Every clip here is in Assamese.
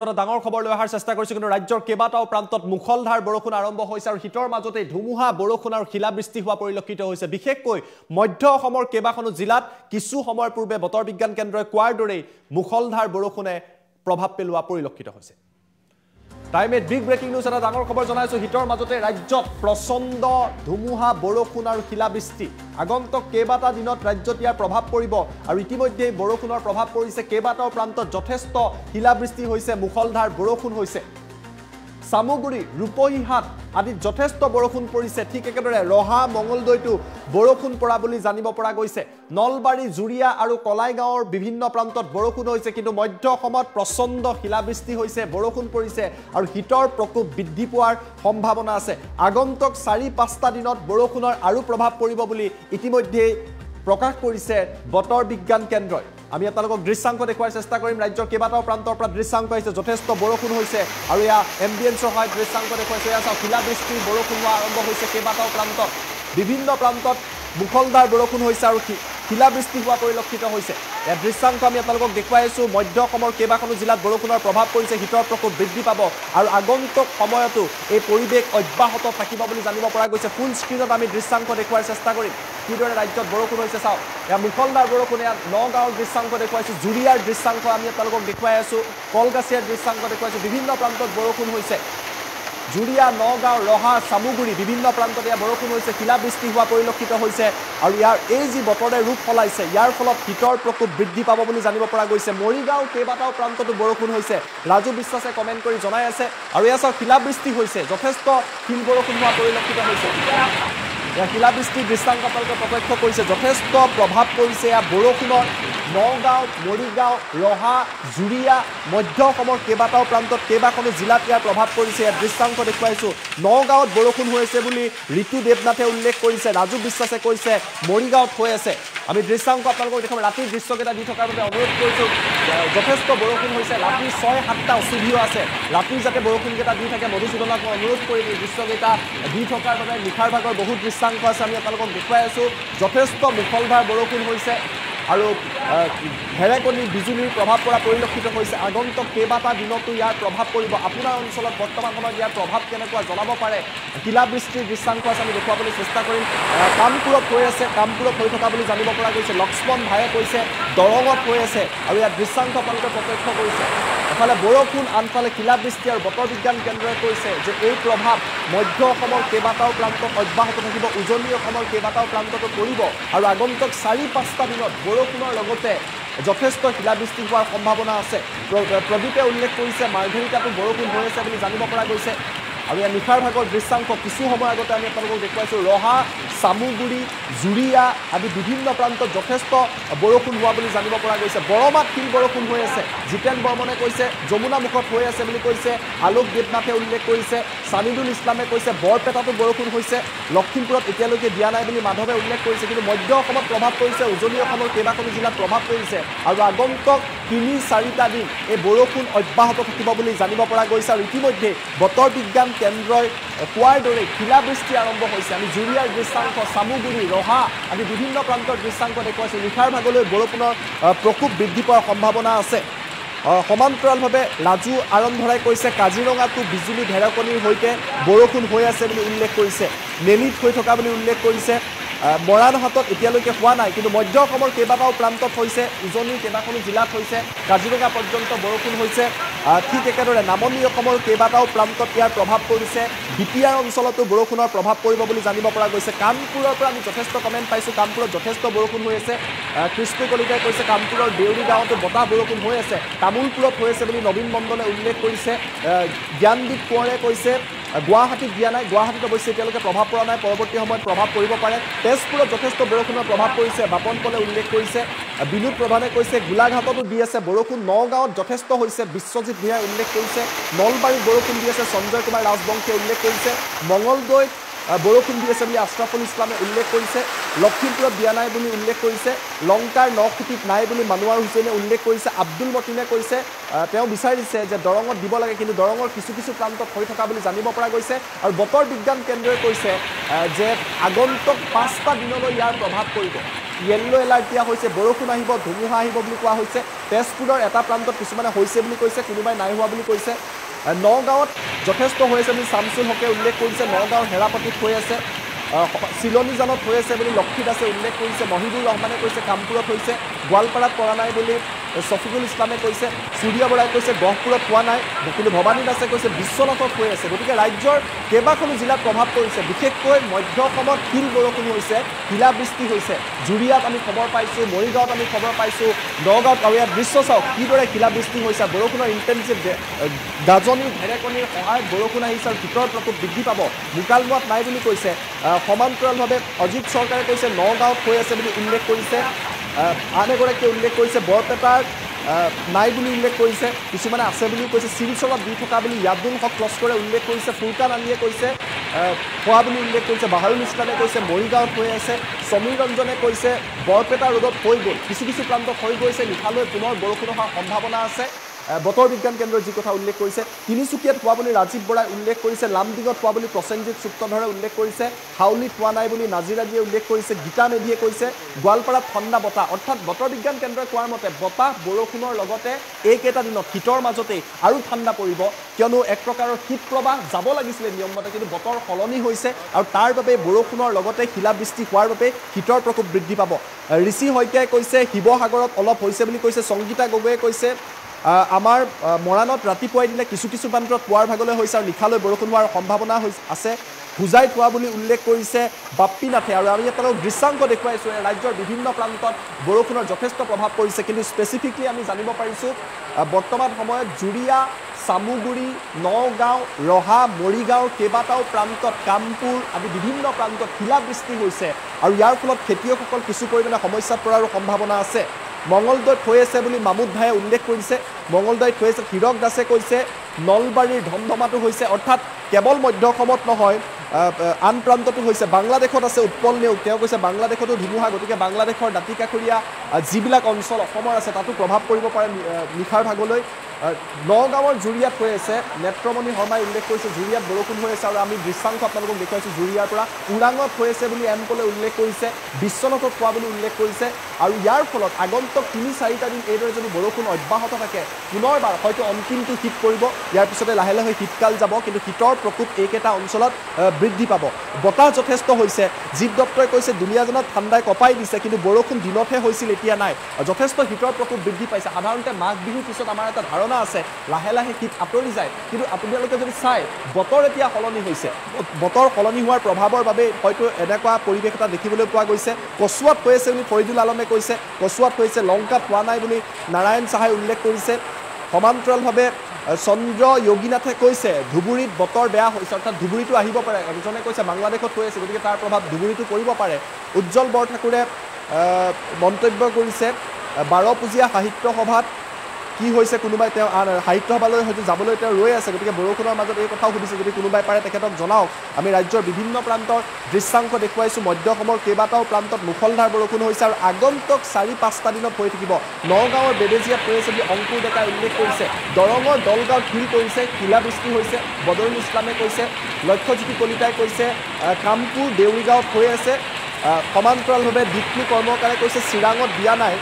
ডাঙৰ খবৰ লৈ অহাৰ চেষ্টা কৰিছোঁ কিন্তু ৰাজ্যৰ কেইবাটাও প্ৰান্তত মুখলধাৰ বৰষুণ আৰম্ভ হৈছে আৰু শীতৰ মাজতেই ধুমুহা বৰষুণ আৰু শিলাবৃষ্টি হোৱা পৰিলক্ষিত হৈছে। বিশেষকৈ মধ্য অসমৰ কেইবাখনো জিলাত কিছু সময়ৰ পূৰ্বে বতৰ বিজ্ঞান কেন্দ্ৰই কোৱাৰ দৰেই মুখলধাৰ বৰষুণে প্ৰভাৱ পেলোৱা পৰিলক্ষিত হৈছে। টাইমে বিগ ব্ৰেকিং নিউজ এটা ডাঙৰ খবৰ জনাইছোঁ। শীতৰ মাজতে ৰাজ্যত প্ৰচণ্ড ধুমুহা বৰষুণ আৰু শিলাবৃষ্টি। আগন্তুক কেইবাটা দিনত ৰাজ্যত ইয়াৰ প্ৰভাৱ পৰিব আৰু ইতিমধ্যেই বৰষুণৰ প্ৰভাৱ পৰিছে। কেইবাটাও প্ৰান্তত যথেষ্ট শিলাবৃষ্টি হৈছে মুখলধাৰ বৰষুণ হৈছে। চামুগুৰি ৰূপহীহাট আদিত যথেষ্ট বৰষুণ পৰিছে। ঠিক একেদৰে ৰহা মঙলদৈতো বৰষুণ পৰা বুলি জানিব পৰা গৈছে। নলবাৰী জুৰিয়া আৰু কলাইগাঁৱৰ বিভিন্ন প্ৰান্তত বৰষুণ হৈছে কিন্তু মধ্য অসমত প্ৰচণ্ড শিলাবৃষ্টি হৈছে বৰষুণ পৰিছে আৰু শীতৰ প্ৰকোপ বৃদ্ধি পোৱাৰ সম্ভাৱনা আছে। আগন্তুক চাৰি পাঁচটা দিনত বৰষুণৰ আৰু প্ৰভাৱ পৰিব বুলি ইতিমধ্যেই প্ৰকাশ কৰিছে বতৰ বিজ্ঞান কেন্দ্ৰই। আমি আপোনালোকক দৃশ্যাংক দেখুওৱাৰ চেষ্টা কৰিম। ৰাজ্যৰ কেইবাটাও প্ৰান্তৰ পৰা দৃশ্যাংক আহিছে। যথেষ্ট বৰষুণ হৈছে আৰু এয়া এম্বিয়েঞ্চৰ সহায়ত দৃশ্যাংক দেখুৱাইছে এয়া চাওক শিলাবৃষ্টি বৰষুণ হোৱা আৰম্ভ হৈছে কেইবাটাও প্ৰান্তত। বিভিন্ন প্ৰান্তত মুখলধাৰ বৰষুণ হৈছে আৰু শিলাবৃষ্টি হোৱা পৰিলক্ষিত হৈছে। ইয়াৰ দৃশ্যাংক আমি আপোনালোকক দেখুৱাই আছোঁ। মধ্য অসমৰ কেইবাখনো জিলাত বৰষুণৰ প্ৰভাৱ পৰিছে শীতৰ প্ৰকোপ বৃদ্ধি পাব আৰু আগন্তুক সময়তো এই পৰিৱেশ অব্যাহত থাকিব বুলি জানিব পৰা গৈছে। ফুল স্ক্ৰীণত আমি দৃশ্যাংক দেখুওৱাৰ চেষ্টা কৰিম। কিদৰে ৰাজ্যত বৰষুণ হৈছে চাওক। এয়া মুখলধাৰ বৰষুণ এয়া নগাঁৱৰ দৃশ্যাংক দেখুৱাইছোঁ। জুৰিয়াৰ দৃশ্যাংক আমি আপোনালোকক দেখুৱাই আছোঁ। কলগাছিয়াৰ দৃশ্যাংক দেখুৱাইছোঁ। বিভিন্ন প্ৰান্তত বৰষুণ হৈছে। জুৰিয়া নগাঁও ৰহা চামুগুৰি বিভিন্ন প্ৰান্তত ইয়াৰ বৰষুণ হৈছে শিলাবৃষ্টি হোৱা পৰিলক্ষিত হৈছে আৰু ইয়াৰ এই যি বতৰে ৰূপ সলাইছে ইয়াৰ ফলত শীতৰ প্ৰকোপ বৃদ্ধি পাব বুলি জানিব পৰা গৈছে। মৰিগাঁও কেইবাটাও প্ৰান্ততো বৰষুণ হৈছে ৰাজু বিশ্বাসে কমেণ্ট কৰি জনাই আছে আৰু এয়া চাওক শিলাবৃষ্টি হৈছে যথেষ্ট শিল বৰষুণ হোৱা পৰিলক্ষিত হৈছে। শিলাবৃষ্টিৰ দৃশ্যাংক আপোনালোকে প্ৰত্যক্ষ কৰিছে যথেষ্ট প্ৰভাৱ পৰিছে এয়া বৰষুণৰ নগাঁও মৰিগাঁও ৰহা জুৰিয়া মধ্য অসমৰ কেইবাটাও প্ৰান্তত কেইবাখনো জিলাত ইয়াৰ প্ৰভাৱ পৰিছে। ইয়াৰ দৃশ্যাংক দেখুৱাইছোঁ। নগাঁৱত বৰষুণ হৈ আছে বুলি ঋতু দেৱনাথে উল্লেখ কৰিছে ৰাজু বিশ্বাসে কৈছে মৰিগাঁৱত হৈ আছে। আমি দৃশ্যাংক আপোনালোকক দেখাম ৰাতিৰ দৃশ্যকেইটা দি থকাৰ বাবে অনুৰোধ কৰিছোঁ যথেষ্ট বৰষুণ হৈছে ৰাতি ছয় সাতটা ষ্টুডিঅ' আছে। ৰাতি যাতে বৰষুণকেইটা দি থাকে মধুসূদনক মই অনুৰোধ কৰিম এই দৃশ্যকেইটা দি থকাৰ বাবে নিশাৰ ভাগৰ বহুত দৃশ্যাংক আছে আমি আপোনালোকক দেখুৱাই আছোঁ। যথেষ্ট মুখলধাৰ বৰষুণ হৈছে। আৰু ঢেৰেকনি বিজুলীৰ প্ৰভাৱ পৰা পৰিলক্ষিত হৈছে। আগন্তুক কেইবাটা দিনতো ইয়াৰ প্ৰভাৱ পৰিব। আপোনাৰ অঞ্চলত বৰ্তমান সময়ত ইয়াৰ প্ৰভাৱ কেনেকুৱা জনাব পাৰে? শিলাবৃষ্টিৰ দৃশ্যাংক আছে আমি দেখুৱাবলৈ চেষ্টা কৰিম। কামপুৰত হৈ আছে কামপুৰত হৈ থকা বুলি জানিব পৰা গৈছে। লক্ষ্মণ ভায়ে কৈছে দৰঙত হৈ আছে। আৰু ইয়াৰ দৃশ্যাংক আপোনালোকে প্ৰত্যক্ষ কৰিছে। এফালে বৰষুণ আনফালে শিলাবৃষ্টি আৰু বতৰ বিজ্ঞান কেন্দ্ৰই কৈছে যে এই প্ৰভাৱ মধ্য অসমৰ কেইবাটাও প্ৰান্তত অব্যাহত থাকিব উজনি অসমৰ কেইবাটাও প্ৰান্ততো পৰিব আৰু আগন্তুক চাৰি পাঁচটা দিনত বৰষুণৰ লগতে যথেষ্ট শিলাবৃষ্টি হোৱাৰ সম্ভাৱনা আছে। প্ৰ- প্ৰদীপে উল্লেখ কৰিছে মাৰ্ঘেৰিটাতো বৰষুণ হৈ আছে বুলি জানিব পৰা গৈছে। আৰু ইয়াৰ নিশাৰ ভাগৰ দৃশ্যাংক কিছু সময় আগতে আমি আপোনালোকক দেখুৱাইছোঁ। ৰহা চামুগুৰি জুৰিয়া আদি বিভিন্ন প্ৰান্তত যথেষ্ট বৰষুণ হোৱা বুলি জানিব পৰা গৈছে। বৰমাত শিল বৰষুণ হৈ আছে জিতেন বৰ্মনে কৈছে যমুনা মুখত হৈ আছে বুলি কৈছে আলোক দেৱনাথে উল্লেখ কৰিছে ছামিদুল ইছলামে কৈছে বৰপেটাতো বৰষুণ হৈছে লখিমপুৰত এতিয়ালৈকে দিয়া নাই বুলি মাধৱে উল্লেখ কৰিছে কিন্তু মধ্য অসমত প্ৰভাৱ পৰিছে উজনি অসমৰ কেইবাখনো জিলাত প্ৰভাৱ পৰিছে আৰু আগন্তুক তিনি চাৰিটা দিন এই বৰষুণ অব্যাহত থাকিব বুলি জানিব পৰা গৈছে আৰু ইতিমধ্যে বতৰ বিজ্ঞান কেন্দ্ৰই কোৱাৰ দৰে শিলাবৃষ্টি আৰম্ভ হৈছে আমি জুৰিয়াৰ দৃশ্যাংক চামুগুৰি ৰহা আদি বিভিন্ন প্ৰান্তৰ দৃশ্যাংক দেখুৱাইছোঁ নিশাৰ ভাগলৈ বৰষুণৰ প্ৰকোপ বৃদ্ধি পোৱাৰ সম্ভাৱনা আছে সমান্তৰালভাৱে ৰাজু আৰম্ভৰাই কৈছে কাজিৰঙাতো বিজুলী ঢেৰেকনিৰ সৈতে বৰষুণ হৈ আছে বুলি উল্লেখ কৰিছে নেলিত হৈ থকা বুলি উল্লেখ কৰিছে মৰাণহাটত এতিয়ালৈকে হোৱা নাই কিন্তু মধ্য অসমৰ কেইবাটাও প্ৰান্তত হৈছে উজনিৰ কেইবাখনো জিলাত হৈছে কাজিৰঙা পৰ্যন্ত বৰষুণ হৈছে ঠিক একেদৰে নামনি অসমৰ কেইবাটাও প্ৰান্তত ইয়াৰ প্ৰভাৱ পৰিছে। বিটিয়াৰ অঞ্চলতো বৰষুণৰ প্ৰভাৱ পৰিব বুলি জানিব পৰা গৈছে। কামপুৰৰ পৰা আমি যথেষ্ট কমেণ্ট পাইছোঁ। কামপুৰত যথেষ্ট বৰষুণ হৈ আছে। কৃষ্ণ কলিতাই কৈছে কামপুৰৰ দেউৰী গাঁৱতো বতাহ বৰষুণ হৈ আছে। তামোলপুৰত হৈ আছে বুলি নবীন মণ্ডলে উল্লেখ কৰিছে। জ্ঞানদীপ কোঁৱৰে কৈছে গুৱাহাটীত দিয়া নাই। গুৱাহাটীত অৱশ্যে এতিয়ালৈকে প্ৰভাৱ পৰা নাই। পৰৱৰ্তী সময়ত প্ৰভাৱ পৰিব পাৰে। তেজপুৰত যথেষ্ট বৰষুণৰ প্ৰভাৱ পৰিছে বাপন পলে উল্লেখ কৰিছে। বিনোদ প্ৰধানে কৈছে গোলাঘাটতো দি আছে বৰষুণ। নগাঁৱত যথেষ্ট হৈছে বিশ্বজিৎ ভূঞাই উল্লেখ কৰিছে। নলবাৰীত বৰষুণ দি আছে সঞ্জয় কুমাৰ ৰাজবংশীয়ে উল্লেখ কৰিছে। মঙলদৈত বৰষুণ দি আছে বুলি আশ্ৰাফুল ইছলামে উল্লেখ কৰিছে। লখিমপুৰত দিয়া নাই বুলি উল্লেখ কৰিছে। লংকাৰ নখুটিত নাই বুলি মানুৱাৰ হুছেইনে উল্লেখ কৰিছে। আব্দুল মতিনে কৈছে তেওঁ বিচাৰিছে যে দৰঙত দিব লাগে কিন্তু দৰঙৰ কিছু কিছু প্ৰান্তত হৈ থকা বুলি জানিব পৰা গৈছে। আৰু বতৰ বিজ্ঞান কেন্দ্ৰই কৈছে যে আগন্তুক পাঁচটা দিনলৈ ইয়াৰ প্ৰভাৱ পৰিব। য়েল্ল' এলাৰ্ট দিয়া হৈছে বৰষুণ আহিব ধুমুহা আহিব বুলি কোৱা হৈছে। তেজপুৰৰ এটা প্ৰান্তত কিছুমানে হৈছে বুলি কৈছে কোনোবাই নাই হোৱা বুলি কৈছে। নগাঁৱত যথেষ্ট হৈ আছে বুলি চামচুল হকে উল্লেখ কৰিছে। নগাঁৱৰ হেৰাপতিত হৈ আছে। আহ, চিলনীজানত হৈ আছে বুলি লক্ষী দাসে উল্লেখ কৰিছে। মহিদুৰ ৰহমানে কৈছে কামপুৰত হৈছে। গোৱালপাৰাত পৰা নাই বুলি ছফিকুল ইছলামে কৈছে সূৰ্য বৰাই কৈছে গহপুৰত হোৱা নাই কিন্তু ভৱানী দাসে কৈছে বিশ্বনাথত হৈ আছে। গতিকে ৰাজ্যৰ কেইবাখনো জিলাত প্ৰভাৱ পৰিছে। বিশেষকৈ মধ্য অসমত শিল বৰষুণ হৈছে শিলাবৃষ্টি হৈছে। জুৰিয়াত আমি খবৰ পাইছোঁ মৰিগাঁৱত আমি খবৰ পাইছোঁ নগাঁৱত আৰু ইয়াত দৃশ্য চাওক কিদৰে শিলাবৃষ্টি হৈছে বৰষুণৰ ইণ্টেনচিভ গাজনি ঢেৰেকনিৰ সহায়ত বৰষুণ আহিছে আৰু শীতৰ প্ৰকোপ বৃদ্ধি পাব। মোকালমোৱাত নাই বুলি কৈছে। সমান্তৰালভাৱে অজিত চৰকাৰে কৈছে নগাঁৱত হৈ আছে বুলি উল্লেখ কৰিছে। আন এগৰাকীয়ে উল্লেখ কৰিছে বৰপেটাৰ নাই বুলি উল্লেখ কৰিছে কিছুমানে আছে বুলিও কৈছে শিলচৰত দি থকা বুলি য়াদুল হক লস্কৰে উল্লেখ কৰিছে ফুৰকান আলীয়ে কৈছে হোৱা বুলি উল্লেখ কৰিছে বাহাৰুল ইছলামে কৈছে মৰিগাঁৱত হৈ আছে সমীৰ ৰঞ্জনে কৈছে বৰপেটা ৰোডত হৈ গ'ল কিছু কিছু প্ৰান্তত হৈ গৈছে নিশালৈ পুনৰ বৰষুণ অহাৰ সম্ভাৱনা আছে। বতৰ বিজ্ঞান কেন্দ্ৰই যি কথা উল্লেখ কৰিছে তিনিচুকীয়াত হোৱা বুলি ৰাজীৱ বৰাই উল্লেখ কৰিছে লামডিঙত হোৱা বুলি প্ৰসেনজিৎ চুক্তধৰে উল্লেখ কৰিছে হাউলিত হোৱা নাই বুলি নাজিৰাজীয়ে উল্লেখ কৰিছে গীতা মেধিয়ে কৈছে গোৱালপাৰাত ঠাণ্ডা বতাহ। অৰ্থাৎ বতৰ বিজ্ঞান কেন্দ্ৰই কোৱাৰ মতে বতাহ বৰষুণৰ লগতে এইকেইটা দিনত শীতৰ মাজতেই আৰু ঠাণ্ডা পৰিব। কিয়নো এক প্ৰকাৰৰ শীত প্ৰবাহ যাব লাগিছিলে নিয়মমতে কিন্তু বতৰ সলনি হৈছে আৰু তাৰ বাবে বৰষুণৰ লগতে শিলাবৃষ্টি হোৱাৰ বাবে শীতৰ প্ৰকোপ বৃদ্ধি পাব। ঋষি শইকীয়াই কৈছে শিৱসাগৰত অলপ হৈছে বুলি কৈছে সংগীতা গগৈয়ে কৈছে আমাৰ মৰাণত ৰাতিপুৱাই দিলে কিছু কিছু প্ৰান্তত পুৱাৰ ভাগলৈ হৈছে আৰু নিশালৈ বৰষুণ হোৱাৰ সম্ভাৱনা আছে। হোজাইত হোৱা বুলি উল্লেখ কৰিছে বাপ্পী নাথে আৰু আমি এটা দৃশ্যাংক দেখুৱাইছোঁ ৰাজ্যৰ বিভিন্ন প্ৰান্তত বৰষুণৰ যথেষ্ট প্ৰভাৱ পৰিছে। কিন্তু স্পেচিফিকলি আমি জানিব পাৰিছোঁ বৰ্তমান সময়ত জুৰিয়া চামুগুৰি নগাঁও ৰহা মৰিগাঁওৰ কেইবাটাও প্ৰান্তত কামপুৰ আদি বিভিন্ন প্ৰান্তত শিলাবৃষ্টি হৈছে। আৰু ইয়াৰ ফলত খেতিয়কসকল কিছু পৰিমাণে সমস্যাত পৰাৰো সম্ভাৱনা আছে। মঙলদৈত হৈ আছে বুলি মামুদ ভায়ে উল্লেখ কৰিছে। মঙলদৈত হৈ আছে হীৰক দাসে কৈছে নলবাৰীৰ ধমধমাটো হৈছে অৰ্থাৎ কেৱল মধ্য অসমত নহয় আন প্ৰান্ততো হৈছে। বাংলাদেশত আছে উৎপল নেওগ তেওঁ কৈছে বাংলাদেশতো ধুমুহা গতিকে বাংলাদেশৰ দাঁতিকাষৰীয়া যিবিলাক অঞ্চল অসমৰ আছে তাতো প্ৰভাৱ পৰিব পাৰে নিশাৰ ভাগলৈ। নগাঁৱৰ জুৰিয়াত হৈ আছে। নেত্ৰমণি শৰ্মাই উল্লেখ কৰিছে জুৰিয়াত বৰষুণ হৈ আছে আৰু আমি দৃশ্যাংশ আপোনালোকক দেখুৱাইছোঁ। জুৰিয়াৰ পৰা ওৰাঙত হৈ আছে বুলি এম পলে উল্লেখ কৰিছে বিশ্বনাথত হোৱা বুলি উল্লেখ কৰিছে। আৰু ইয়াৰ ফলত আগন্তুক তিনি চাৰিটা দিন এইদৰে যদি বৰষুণ অব্যাহত থাকে পুনৰবাৰ হয়তো অন্তিমটো শীত পৰিব। ইয়াৰ পিছতে লাহে লাহে শীতকাল যাব কিন্তু শীতৰ প্ৰকোপ এইকেইটা অঞ্চলত বৃদ্ধি পাব। বতাহ যথেষ্ট হৈছে। জীৱ দপ্তৰে কৈছে দুলীয়াজনত ঠাণ্ডাই কঁপাই দিছে কিন্তু বৰষুণ দিনতহে হৈছিল এতিয়া নাই। যথেষ্ট শীতৰ প্ৰকোপ বৃদ্ধি পাইছে। সাধাৰণতে মাঘ বিহুৰ পিছত আমাৰ এটা ধাৰণা আছে লাহে লাহে শীত আঁতৰি যায়। কিন্তু আপোনালোকে যদি চাই বতৰ এতিয়া সলনি হৈছে। বতৰ সলনি হোৱাৰ প্ৰভাৱৰ বাবে হয়তো এনেকুৱা পৰিৱেশ এটা দেখিবলৈ পোৱা গৈছে। কচুৱাত হৈ আছে বুলি ফৰিদুল আলমে কৈছে। কচুৱাত হৈছে লংকাত হোৱা নাই বুলি নাৰায়ণ চাহাই উল্লেখ কৰিছে। সমান্তৰালভাৱে চন্দ্ৰ যোগীনাথে কৈছে ধুবুৰীত বতৰ বেয়া হৈছে অৰ্থাৎ ধুবুৰীটো আহিব পাৰে। এজনে কৈছে বাংলাদেশত হৈ আছে গতিকে তাৰ প্ৰভাৱ ধুবুৰীটো পৰিব পাৰে। উজ্জ্বল বৰঠাকুৰে মন্তব্য কৰিছে বাৰপুজীয়া সাহিত্য সভাত কি হৈছে কোনোবাই তেওঁ আন সাহিত্য সভালৈ হয়তো যাবলৈ তেওঁ ৰৈ আছে গতিকে বৰষুণৰ মাজত এই কথাও সুধিছে যদি কোনোবাই পাৰে তেখেতক জনাওক। আমি ৰাজ্যৰ বিভিন্ন প্ৰান্তৰ দৃশ্যাংশ দেখুৱাইছোঁ মধ্য অসমৰ কেইবাটাও প্ৰান্তত মুখলধাৰ বৰষুণ হৈছে আৰু আগন্তুক চাৰি পাঁচটা দিনত হৈ থাকিব। নগাঁৱৰ বেবেজীয়াত হৈ আছে বুলি অংকুৰ ডেকাই উল্লেখ কৰিছে দৰঙৰ দলগাঁৱত শিল পৰিছে শিলাবৃষ্টি হৈছে বদৰুল ইছলামে কৈছে লক্ষ্যজ্যোতি কলিতাই কৈছে কামপুৰ দেউৰীগাঁৱত হৈ আছে সমান্তৰালভাৱে দিকলু কৰ্মকাৰে কৈছে চিৰাঙত দিয়া নাই।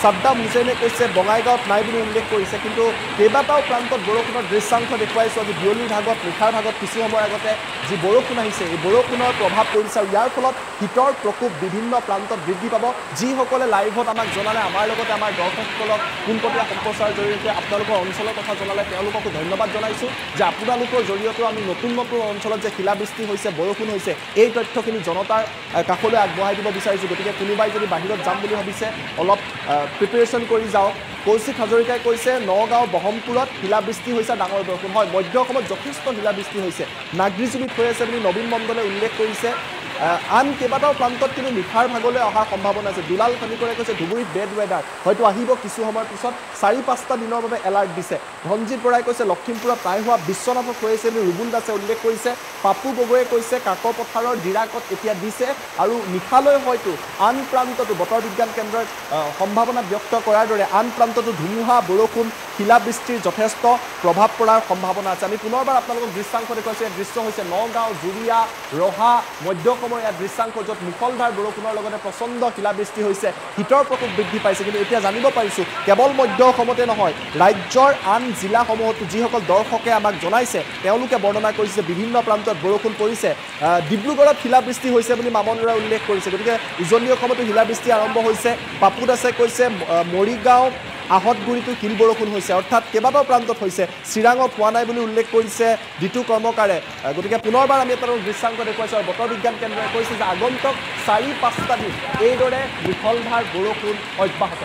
ছাদ্দাম হুছেইনে কৈছে বঙাইগাঁৱত নাই বুলি উল্লেখ কৰিছে। কিন্তু কেইবাটাও প্ৰান্তত বৰষুণৰ দৃশ্যাংশ দেখুৱাইছোঁ। আজি বিয়লিৰ ভাগত নিশাৰ ভাগত কিছু সময়ৰ আগতে যি বৰষুণ আহিছে এই বৰষুণৰ প্ৰভাৱ পৰিছে আৰু ইয়াৰ ফলত শীতৰ প্ৰকোপ বিভিন্ন প্ৰান্তত বৃদ্ধি পাব। যিসকলে লাইভত আমাক জনালে আমাৰ লগতে আমাৰ দৰ্শকসকলক পোনপটীয়া সম্প্ৰচাৰৰ জৰিয়তে আপোনালোকৰ অঞ্চলৰ কথা জনালে তেওঁলোককো ধন্যবাদ জনাইছোঁ যে আপোনালোকৰ জৰিয়তেও আমি নতুন নতুন অঞ্চলত যে শিলাবৃষ্টি হৈছে বৰষুণ হৈছে এই তথ্যখিনি জনতাৰ কাষলৈ আগবঢ়াই দিব বিচাৰিছোঁ। গতিকে কোনোবাই যদি বাহিৰত যাম বুলি ভাবিছে অলপ প্ৰিপেৰেশ্যন কৰি যাওক। কৌশিক হাজৰিকাই কৈছে নগাঁও বহমপুৰত শিলাবৃষ্টি হৈছে ডাঙৰ বৰষুণ। হয় মধ্য অসমত যথেষ্ট শিলাবৃষ্টি হৈছে। নাগৰিজুবিত হৈ আছে বুলি নবীন মণ্ডলে উল্লেখ কৰিছে। আন কেইবাটাও প্ৰান্তত কিন্তু নিশাৰ ভাগলৈ অহাৰ সম্ভাৱনা আছে। দুলাল খনিকৰে কৈছে ধুবুৰীত বেড ৱেডাৰ হয়তো আহিব কিছু সময়ৰ পিছত। চাৰি পাঁচটা দিনৰ বাবে এলাৰ্ট দিছে। ধনজিৎ বৰাই কৈছে লখিমপুৰত নাই হোৱা বিশ্বনাথত হৈ আছে বুলি ৰুবুল দাসে উল্লেখ কৰিছে। পাপু গগৈয়ে কৈছে কাকপথাৰৰ ডিৰাকত এতিয়া দিছে আৰু নিশালৈ হয়তো আন প্ৰান্ততো বতৰ বিজ্ঞান কেন্দ্ৰই আহ, সম্ভাৱনা ব্যক্ত কৰাৰ দৰে আন প্ৰান্ততো ধুমুহা বৰষুণ শিলাবৃষ্টিৰ যথেষ্ট প্ৰভাৱ পৰাৰ সম্ভাৱনা আছে। আমি পুনৰবাৰ আপোনালোকক দৃশ্যাংশ দেখুৱাইছোঁ। ইয়াত দৃশ্য হৈছে নগাঁও জুৰিয়া ৰহা মধ্য অসমৰ ইয়াত দৃশ্যাংশ য'ত মুখলধাৰ বৰষুণৰ লগতে প্ৰচণ্ড শিলাবৃষ্টি হৈছে। শীতৰ প্ৰকোপ বৃদ্ধি পাইছে কিন্তু এতিয়া জানিব পাৰিছোঁ কেৱল মধ্য অসমতে নহয় ৰাজ্যৰ আন জিলাসমূহতো যিসকল দৰ্শকে আমাক জনাইছে তেওঁলোকে বৰ্ণনা কৰিছে বিভিন্ন প্ৰান্তত বৰষুণ পৰিছে। ডিব্ৰুগড়ত শিলাবৃষ্টি হৈছে বুলি মামন ৰয়ে উল্লেখ কৰিছে। গতিকে উজনি অসমতো শিলাবৃষ্টি আৰম্ভ হৈছে। পাপু দাসে কৈছে মৰিগাঁও আহতগুৰিতো শিল বৰষুণ হৈছে। অৰ্থাৎ কেইবাটাও প্ৰান্তত হৈছে। চিৰাঙত হোৱা নাই বুলি উল্লেখ কৰিছে যিটো কৰ্মকাৰে। গতিকে পুনৰবাৰ আমি আপোনালোক দৃশ্যাংক দেখুৱাইছোঁ আৰু বতৰ বিজ্ঞান কেন্দ্ৰই কৈছে যে আগন্তুক চাৰি পাঁচটা দিন এইদৰে মুখলধাৰ বৰষুণ অব্যাহত।